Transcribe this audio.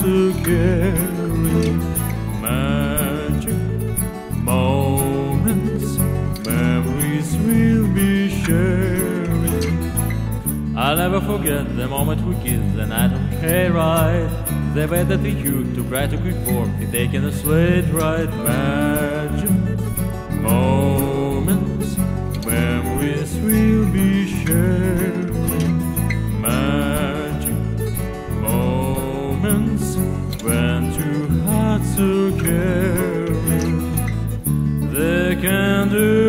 sharing magic moments, memories we'll be sharing. I'll never forget the moment we kissed night of hayride. The way that we used to cry to conform to taking a sleigh ride. Magic moments when two hearts are caring, they can do.